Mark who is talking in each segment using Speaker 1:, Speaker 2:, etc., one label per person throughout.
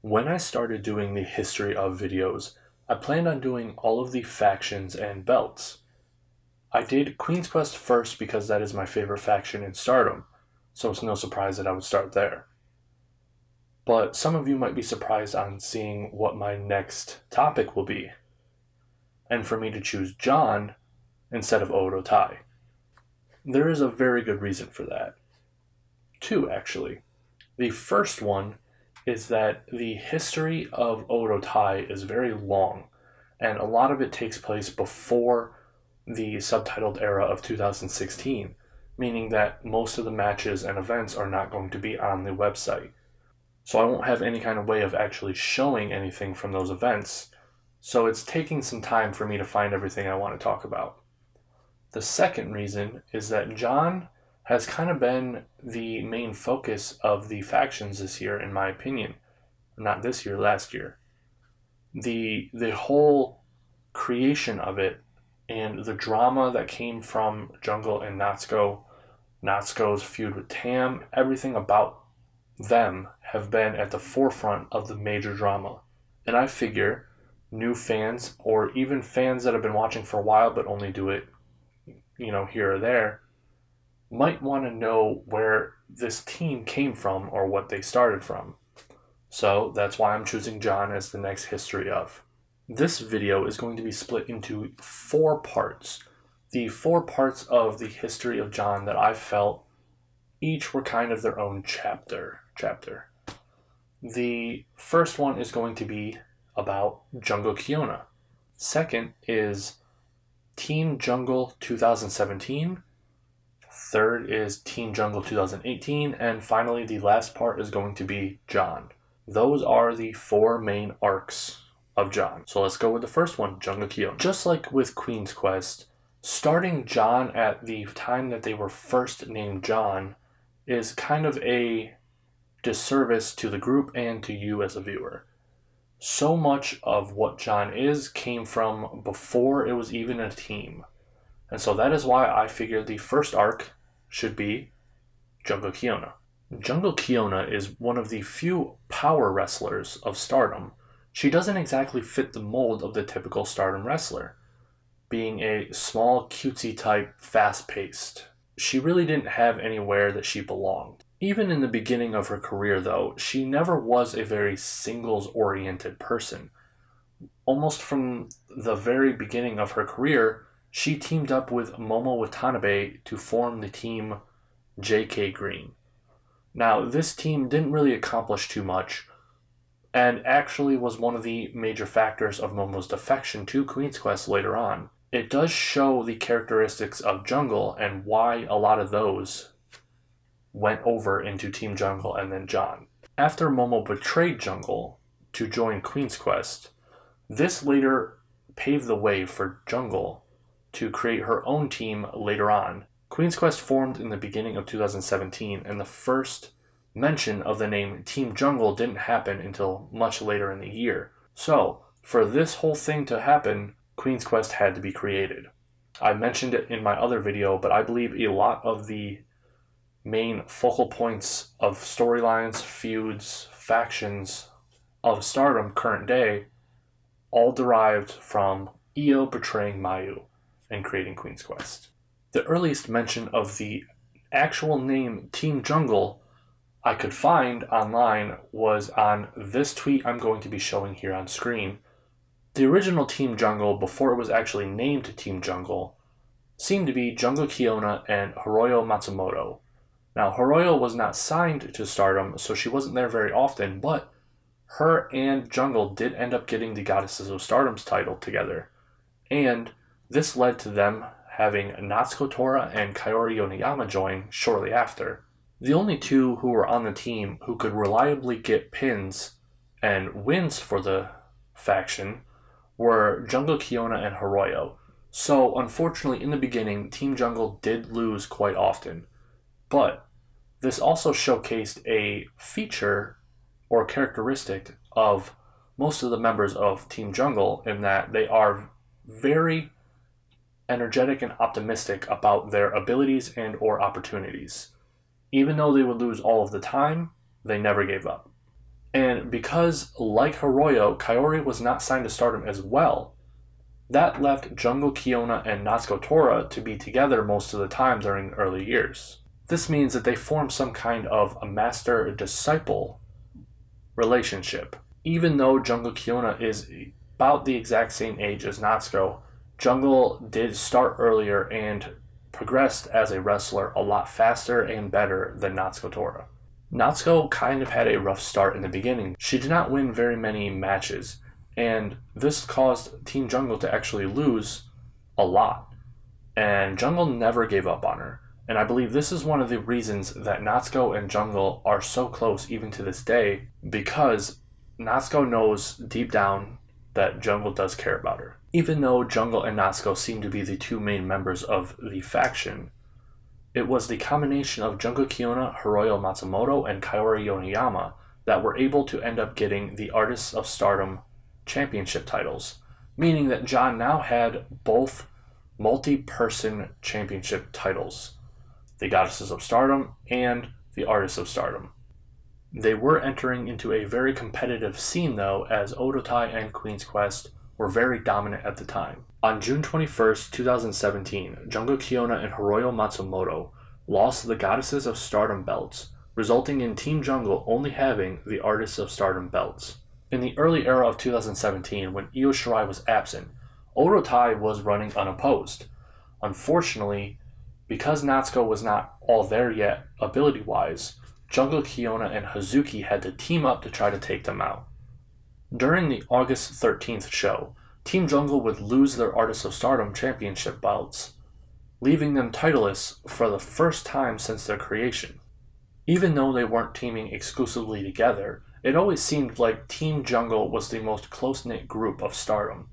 Speaker 1: When I started doing the history of videos, I planned on doing all of the factions and belts. I did Queen's Quest first because that is my favorite faction in Stardom, so it's no surprise that I would start there. But some of you might be surprised on seeing what my next topic will be, and for me to choose JAN instead of Oedo Tai. There is a very good reason for that. Two, actually. The first one is that the history of Oedo Tai is very long, and a lot of it takes place before the subtitled era of 2016, meaning that most of the matches and events are not going to be on the website. So I won't have any kind of way of actually showing anything from those events, so it's taking some time for me to find everything I want to talk about. The second reason is that JAN has kind of been the main focus of the factions this year, in my opinion. Not this year, last year. The the whole creation of it and the drama that came from Jungle and Natsuko, Natsuko's feud with Tam, everything about them have been at the forefront of the major drama. And I figure new fans or even fans that have been watching for a while but only do it, you know, here or there, might want to know where this team came from or what they started from. So that's why I'm choosing JAN as the next history of. This video is going to be split into four parts. The four parts of the history of JAN that I felt each were kind of their own chapter. Chapter. The first one is going to be about Jungle Kyona. Second is Team Jungle 2017 Third is Team Jungle 2018. And finally, the last part is going to be JAN. Those are the four main arcs of JAN. So let's go with the first one, Jungle Kyona. Just like with Queen's Quest, starting JAN at the time that they were first named JAN is kind of a disservice to the group and to you as a viewer. So much of what JAN is came from before it was even a team. And so that is why I figured the first arc should be Jungle Kyona. Jungle Kyona is one of the few power wrestlers of stardom. She doesn't exactly fit the mold of the typical stardom wrestler, being a small, cutesy type, fast paced. She really didn't have anywhere that she belonged. Even in the beginning of her career, though, she never was a very singles oriented person. Almost from the very beginning of her career, she teamed up with Momo Watanabe to form the team JK Green. Now, this team didn't really accomplish too much, and actually was one of the major factors of Momo's defection to Queen's Quest later on. It does show the characteristics of Jungle and why a lot of those went over into Team Jungle and then John. After Momo betrayed Jungle to join Queen's Quest, this later paved the way for Jungle to create her own team later on. Queen's Quest formed in the beginning of 2017, and the first mention of the name Team Jungle didn't happen until much later in the year. So, for this whole thing to happen, Queen's Quest had to be created. I mentioned it in my other video, but I believe a lot of the main focal points of storylines, feuds, factions of Stardom current day all derived from Io betraying Mayu and creating Queen's Quest. The earliest mention of the actual name Team Jungle I could find online was on this tweet I'm going to be showing here on screen. The original Team Jungle, before it was actually named Team Jungle, seemed to be Jungle Kyona and Hiroyo Matsumoto. Now, Hiroyo was not signed to Stardom, so she wasn't there very often, but her and Jungle did end up getting the Goddesses of Stardom's title together. And this led to them having Natsuko Tora and Kaori Yoneyama join shortly after. The only two who were on the team who could reliably get pins and wins for the faction were Jungle Kyona and Hiroyo. So, unfortunately, in the beginning, Team Jungle did lose quite often. But this also showcased a feature or characteristic of most of the members of Team Jungle in that they are very energetic and optimistic about their abilities and or opportunities. Even though they would lose all of the time, they never gave up. And because, like Hiroyo, Kaori was not signed to stardom as well, that left Jungle Kyona and Natsuko Tora to be together most of the time during early years. This means that they form some kind of a master disciple relationship. Even though Jungle Kyona is about the exact same age as Natsuko, Jungle did start earlier and progressed as a wrestler a lot faster and better than Natsuko Tora. Natsuko kind of had a rough start in the beginning. She did not win very many matches, and this caused Team Jungle to actually lose a lot. And Jungle never gave up on her. And I believe this is one of the reasons that Natsuko and Jungle are so close even to this day, because Natsuko knows deep down that Jungle does care about her. Even though Jungle and Natsuko seemed to be the two main members of the faction, it was the combination of Jungle Kyona, Hiroyo Matsumoto, and Kaori Yoneyama that were able to end up getting the Artists of Stardom championship titles, meaning that JAN now had both multi person championship titles the Goddesses of Stardom and the Artists of Stardom. They were entering into a very competitive scene though, as Oedo Tai and Queen's Quest were very dominant at the time. On June 21, 2017, Jungle Kyona and Hiroyo Matsumoto lost the Goddesses of Stardom belts, resulting in Team Jungle only having the Artists of Stardom belts. In the early era of 2017, when Io Shirai was absent, Oedo Tai was running unopposed. Unfortunately, because Natsuko was not all there yet, ability wise, Jungle Kiona and Hazuki had to team up to try to take them out. During the August 13th show, Team Jungle would lose their Artists of Stardom championship belts, leaving them titleless for the first time since their creation. Even though they weren't teaming exclusively together, it always seemed like Team Jungle was the most close knit group of stardom.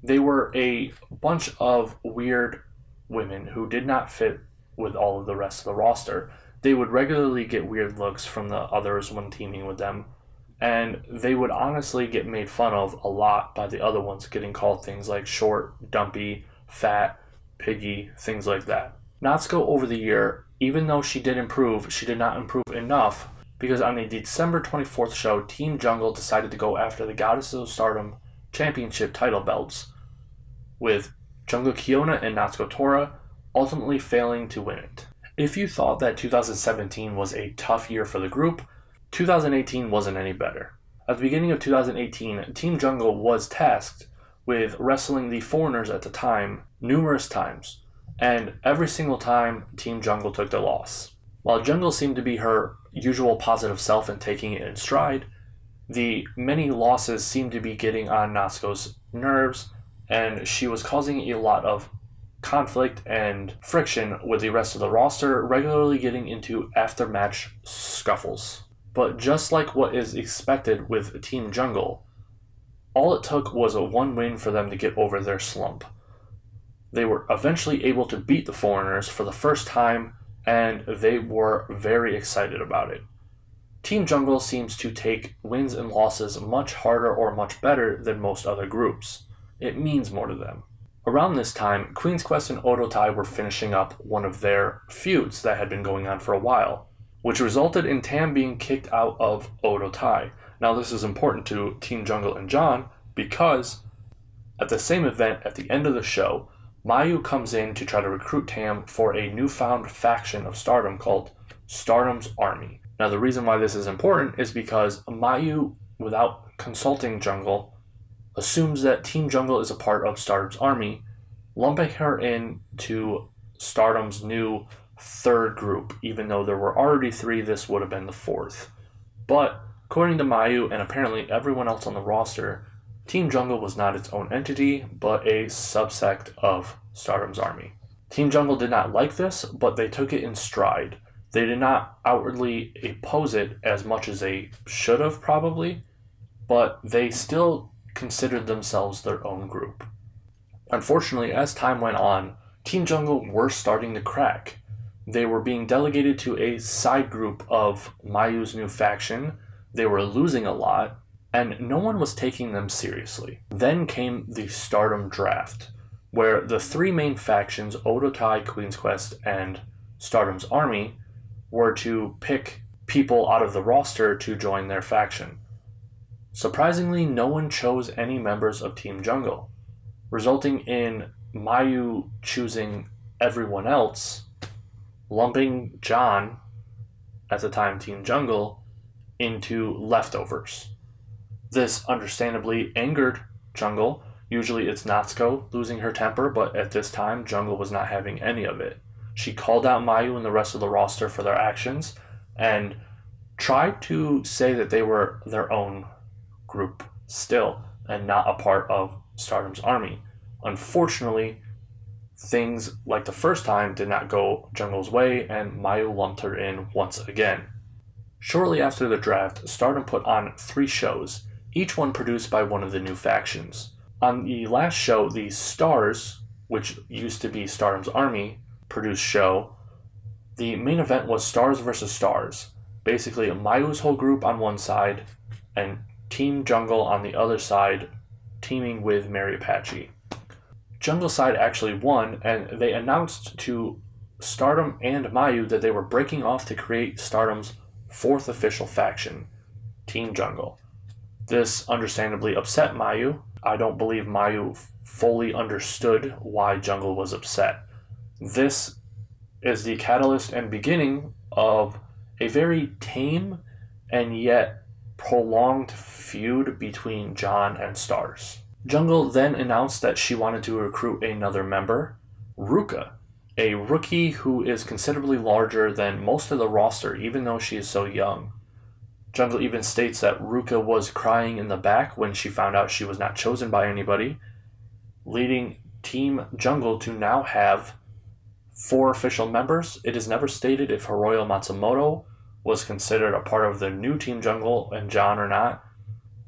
Speaker 1: They were a bunch of weird women who did not fit with all of the rest of the roster. They would regularly get weird looks from the others when teaming with them, and they would honestly get made fun of a lot by the other ones, getting called things like short, dumpy, fat, piggy, things like that. Natsuko over the year, even though she did improve, she did not improve enough because on the December 24th show, Team Jungle decided to go after the Goddesses of Stardom Championship title belts, with Jungle Kyona and Natsuko Tora ultimately failing to win it. If you thought that 2017 was a tough year for the group, 2018 wasn't any better. At the beginning of 2018, Team Jungle was tasked with wrestling the foreigners at the time numerous times, and every single time Team Jungle took the loss. While Jungle seemed to be her usual positive self and taking it in stride, the many losses seemed to be getting on Natsuko's nerves and she was causing a lot of conflict and friction with the rest of the roster, regularly getting into after match scuffles. But just like what is expected with Team Jungle, all it took was a one win for them to get over their slump. They were eventually able to beat the Foreigners for the first time, and they were very excited about it. Team Jungle seems to take wins and losses much harder or much better than most other groups it means more to them. Around this time, Queen's Quest and Oedo Tai were finishing up one of their feuds that had been going on for a while, which resulted in Tam being kicked out of Oedo Tai. Now, this is important to Team Jungle and JAN because at the same event at the end of the show, Mayu comes in to try to recruit Tam for a newfound faction of stardom called Stardom's Army. Now, the reason why this is important is because Mayu, without consulting Jungle, assumes that Team Jungle is a part of Stardom's army, lumping her in to Stardom's new third group. Even though there were already three, this would have been the fourth. But according to Mayu and apparently everyone else on the roster, Team Jungle was not its own entity, but a subsect of Stardom's army. Team Jungle did not like this, but they took it in stride. They did not outwardly oppose it as much as they should have, probably, but they still considered themselves their own group. Unfortunately, as time went on, Team Jungle were starting to crack. They were being delegated to a side group of Mayu's new faction, they were losing a lot, and no one was taking them seriously. Then came the Stardom Draft, where the three main factions, Oedo Tai, Queen's Quest, and Stardom's Army, were to pick people out of the roster to join their faction. Surprisingly, no one chose any members of Team Jungle, resulting in Mayu choosing everyone else, lumping JAN, at the time Team Jungle, into leftovers. This understandably angered Jungle. Usually it's Natsuko losing her temper, but at this time, Jungle was not having any of it. She called out Mayu and the rest of the roster for their actions and tried to say that they were their own group still and not a part of Stardom's army. Unfortunately, things like the first time did not go Jungle's way, and Mayu lumped her in once again. Shortly after the draft, Stardom put on three shows, each one produced by one of the new factions. On the last show, the Stars, which used to be Stardom's army, produced show. The main event was Stars versus Stars. Basically, Mayu's whole group on one side and Team Jungle on the other side, teaming with Mary Apache. Jungle Side actually won, and they announced to Stardom and Mayu that they were breaking off to create Stardom's fourth official faction, Team Jungle. This understandably upset Mayu. I don't believe Mayu fully understood why Jungle was upset. This is the catalyst and beginning of a very tame and yet prolonged feud between JAN and Stars. Jungle then announced that she wanted to recruit another member, Ruka, a rookie who is considerably larger than most of the roster, even though she is so young. Jungle even states that Ruka was crying in the back when she found out she was not chosen by anybody, leading Team Jungle to now have four official members. It is never stated if Hiroyo Matsumoto was considered a part of the new Team Jungle and JAN or not.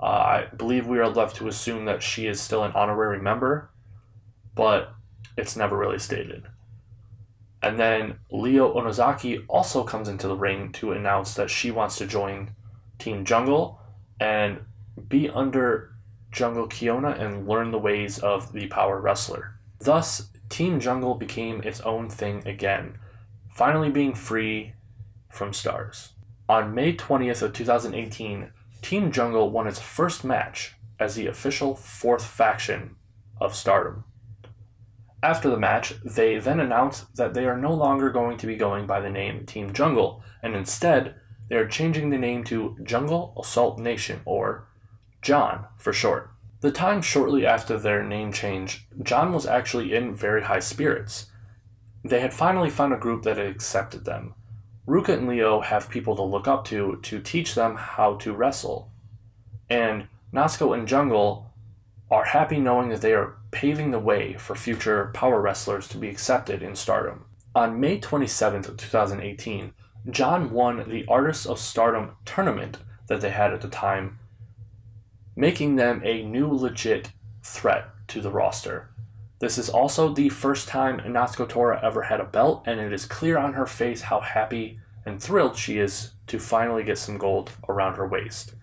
Speaker 1: I believe we are left to assume that she is still an honorary member, but it's never really stated. And then Leo Onozaki also comes into the ring to announce that she wants to join Team Jungle and be under Jungle Kyona and learn the ways of the power wrestler. Thus, Team Jungle became its own thing again, finally being free from stars. On May 20th of 2018, Team Jungle won its first match as the official fourth faction of Stardom. After the match, they then announced that they are no longer going to be going by the name Team Jungle, and instead, they are changing the name to Jungle Assault Nation, or JAN for short. The time shortly after their name change, JAN was actually in very high spirits. They had finally found a group that had accepted them, Ruka and Leo have people to look up to to teach them how to wrestle. And Natsuko and Jungle are happy knowing that they are paving the way for future power wrestlers to be accepted in stardom. On May 27th of 2018, JAN won the Artists of Stardom tournament that they had at the time, making them a new legit threat to the roster. This is also the first time Natsuko Tora ever had a belt, and it is clear on her face how happy and thrilled she is to finally get some gold around her waist.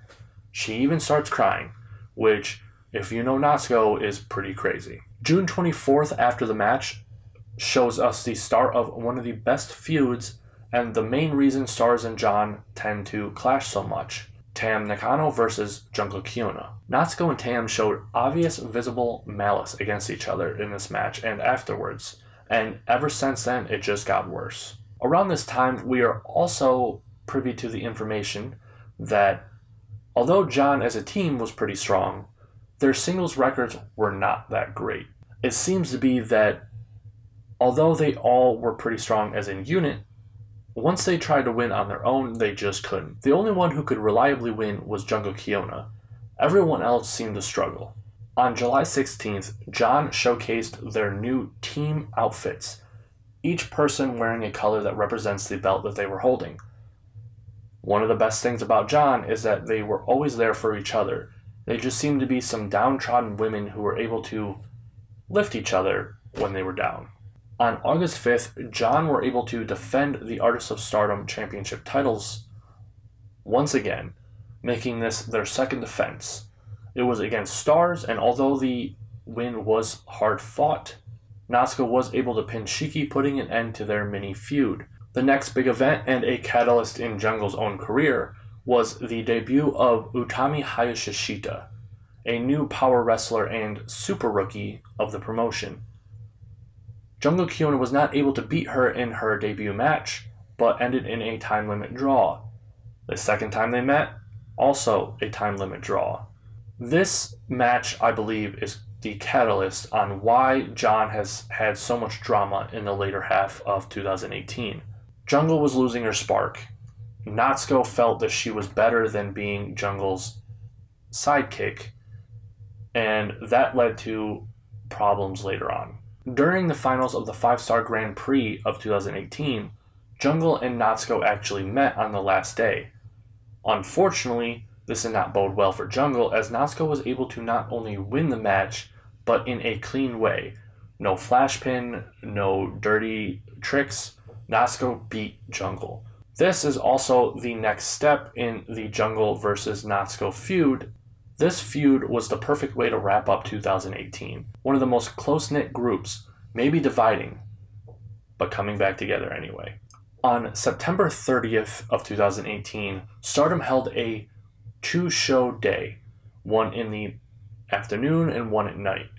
Speaker 1: She even starts crying, which, if you know Natsuko, is pretty crazy. June 24th, after the match, shows us the start of one of the best feuds and the main reason Stars and JAN tend to clash so much. Tam Nakano versus Jungle Kyona. Natsuko and Tam showed obvious visible malice against each other in this match and afterwards, and ever since then it just got worse. Around this time, we are also privy to the information that although JAN as a team was pretty strong, their singles records were not that great. It seems to be that although they all were pretty strong as a unit, once they tried to win on their own, they just couldn't. The only one who could reliably win was Jungle Kyona. Everyone else seemed to struggle. On July 16th, JAN showcased their new team outfits, each person wearing a color that represents the belt that they were holding. One of the best things about JAN is that they were always there for each other. They just seemed to be some downtrodden women who were able to lift each other when they were down. On August 5th, JAN were able to defend the Artists of Stardom Championship titles once again, making this their second defense. It was against Stars, and although the win was hard fought, Natsuko was able to pin Shiki, putting an end to their mini feud. The next big event and a catalyst in Jungle's own career was the debut of Utami Hayashishita, a new power wrestler and super rookie of the promotion. Jungle Kyona was not able to beat her in her debut match, but ended in a time limit draw. The second time they met, also a time limit draw. This match, I believe, is the catalyst on why JAN has had so much drama in the later half of 2018. Jungle was losing her spark. Natsuko felt that she was better than being Jungle's sidekick, and that led to problems later on. During the finals of the 5 Star Grand Prix of 2018, Jungle and Natsuko actually met on the last day. Unfortunately, this did not bode well for Jungle as Natsuko was able to not only win the match, but in a clean way. No flash pin, no dirty tricks. Natsuko beat Jungle. This is also the next step in the Jungle versus Natsuko feud. This feud was the perfect way to wrap up 2018. One of the most close knit groups, maybe dividing, but coming back together anyway. On September 30th of 2018, Stardom held a two show day, one in the afternoon and one at night.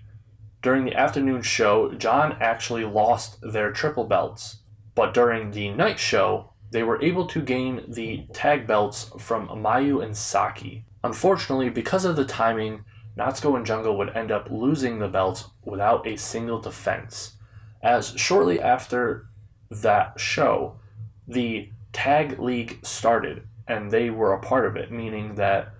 Speaker 1: During the afternoon show, JAN actually lost their triple belts, but during the night show, they were able to gain the tag belts from Mayu and Saki. Unfortunately, because of the timing, Natsuko and Jungle would end up losing the belts without a single defense, as shortly after that show, the tag league started and they were a part of it, meaning that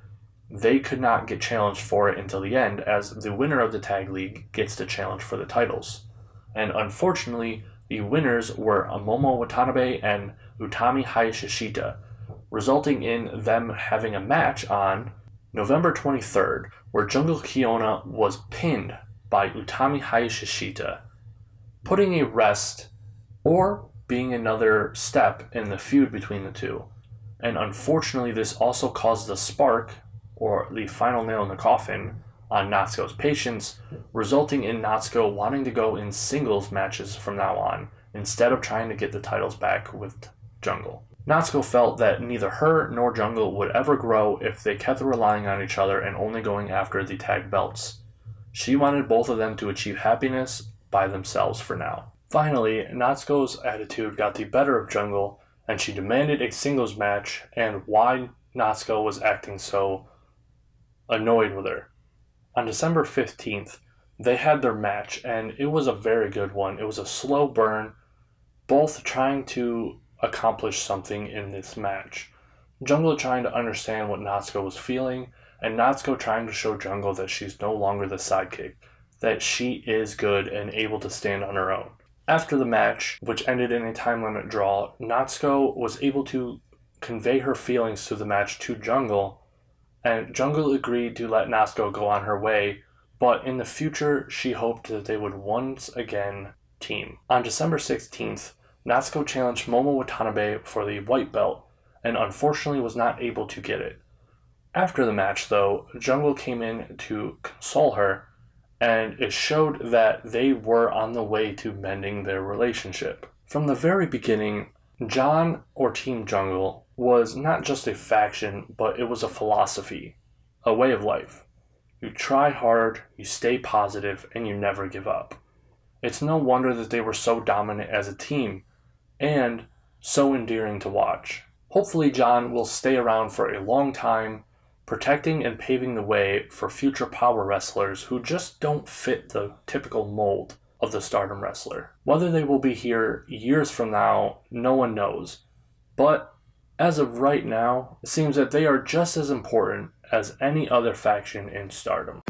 Speaker 1: they could not get challenged for it until the end, as the winner of the tag league gets to challenge for the titles. And unfortunately, the winners were Momo Watanabe and Utami Hayashishita, resulting in them having a match on November 23rd, where Jungle Kyona was pinned by Utami Hayashishita, putting a rest or being another step in the feud between the two. And unfortunately, this also caused the spark, or the final nail in the coffin, on Natsuko's patience, resulting in Natsuko wanting to go in singles matches from now on, instead of trying to get the titles back with Jungle. Natsuko felt that neither her nor Jungle would ever grow if they kept relying on each other and only going after the tag belts. She wanted both of them to achieve happiness by themselves for now. Finally, Natsuko's attitude got the better of Jungle, and she demanded a singles match and why Natsuko was acting so annoyed with her. On December 15th, they had their match, and it was a very good one. It was a slow burn, both trying to accomplish something in this match. Jungle trying to understand what Natsuko was feeling, and Natsuko trying to show Jungle that she's no longer the sidekick, that she is good and able to stand on her own. After the match, which ended in a time limit draw, Natsuko was able to convey her feelings to the match to Jungle, and Jungle agreed to let Natsuko go on her way, but in the future she hoped that they would once again team. On December 16th, Natsuko challenged Momo Watanabe for the white belt, and unfortunately was not able to get it. After the match, though, Jungle came in to console her and it showed that they were on the way to mending their relationship. From the very beginning, JAN or Team Jungle was not just a faction, but it was a philosophy, a way of life. You try hard, you stay positive, and you never give up. It's no wonder that they were so dominant as a team and so endearing to watch. Hopefully, JAN will stay around for a long time protecting and paving the way for future power wrestlers who just don't fit the typical mold of the stardom wrestler. Whether they will be here years from now, no one knows. But as of right now, it seems that they are just as important as any other faction in stardom.